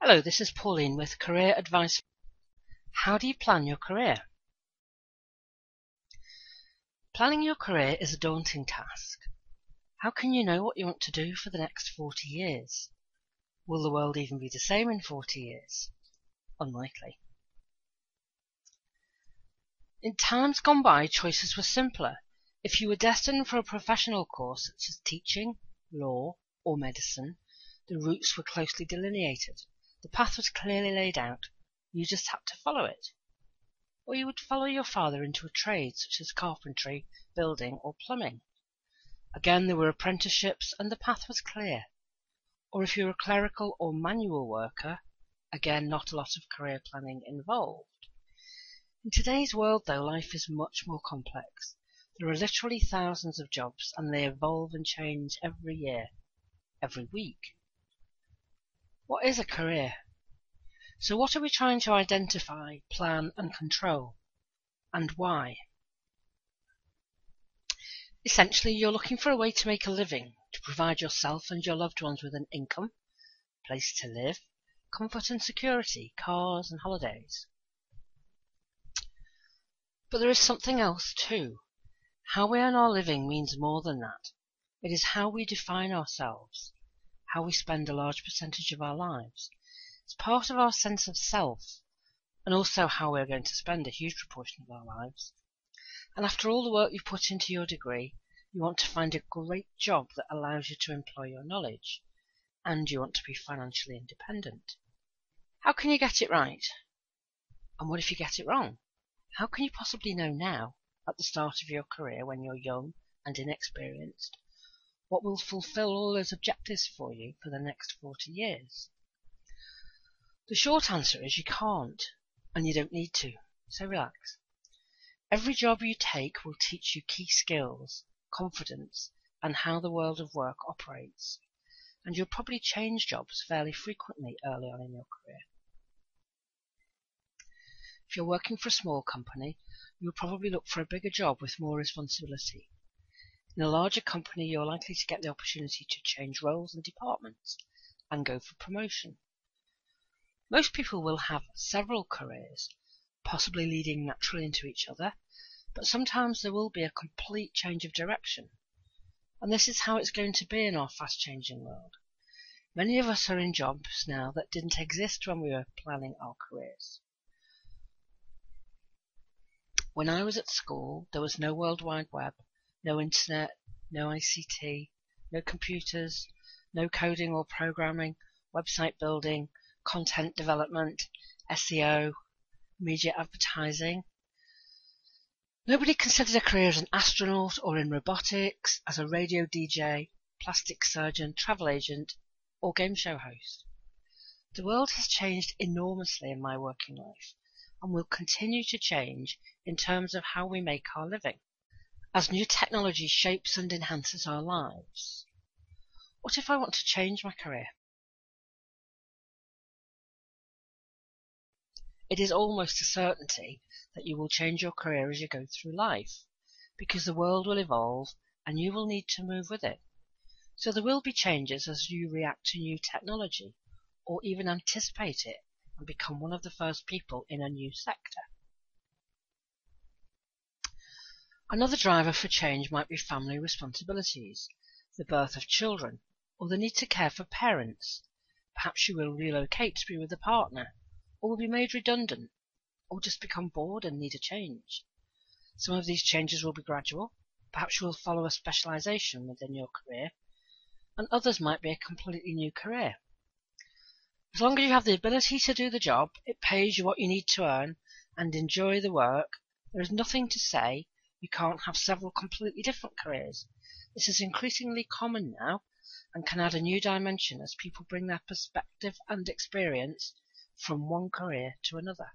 Hello, this is Pauline with Career Advice. How do you plan your career? Planning your career is a daunting task. How can you know what you want to do for the next 40 years? Will the world even be the same in 40 years? Unlikely. In times gone by, choices were simpler. If you were destined for a professional course such as teaching, law, or medicine, the routes were closely delineated. The path was clearly laid out, you just had to follow it. Or you would follow your father into a trade such as carpentry, building, or plumbing. Again there were apprenticeships and the path was clear. Or if you were a clerical or manual worker, again not a lot of career planning involved. In today's world, though, life is much more complex. There are literally thousands of jobs and they evolve and change every year, every week. What is a career? So what are we trying to identify, plan and control? And why? Essentially, you're looking for a way to make a living, to provide yourself and your loved ones with an income, place to live, comfort and security, cars and holidays. But there is something else too. How we earn our living means more than that. It is how we define ourselves, how we spend a large percentage of our lives. It's part of our sense of self, and also how we're going to spend a huge proportion of our lives. And after all the work you've put into your degree, you want to find a great job that allows you to employ your knowledge, and you want to be financially independent. How can you get it right? And what if you get it wrong? How can you possibly know now, at the start of your career when you're young and inexperienced, what will fulfill all those objectives for you for the next 40 years? The short answer is you can't, and you don't need to, so relax. Every job you take will teach you key skills, confidence, and how the world of work operates, and you'll probably change jobs fairly frequently early on in your career. If you're working for a small company, you'll probably look for a bigger job with more responsibility. In a larger company, you're likely to get the opportunity to change roles and departments and go for promotion. Most people will have several careers, possibly leading naturally into each other, but sometimes there will be a complete change of direction. And this is how it's going to be in our fast changing world. Many of us are in jobs now that didn't exist when we were planning our careers. When I was at school, there was no World Wide Web, no internet, no ICT, no computers, no coding or programming, website building, content development, SEO, media advertising. Nobody considered a career as an astronaut or in robotics, as a radio DJ, plastic surgeon, travel agent, or game show host. The world has changed enormously in my working life and will continue to change in terms of how we make our living as new technology shapes and enhances our lives. What if I want to change my career? It is almost a certainty that you will change your career as you go through life, because the world will evolve and you will need to move with it. So there will be changes as you react to new technology, or even anticipate it and become one of the first people in a new sector. Another driver for change might be family responsibilities, the birth of children, or the need to care for parents. Perhaps you will relocate to be with a partner, or will be made redundant, or just become bored and need a change. Some of these changes will be gradual. Perhaps you will follow a specialization within your career, and others might be a completely new career. As long as you have the ability to do the job, it pays you what you need to earn, and enjoy the work, there is nothing to say you can't have several completely different careers. This is increasingly common now and can add a new dimension as people bring their perspective and experience from one career to another.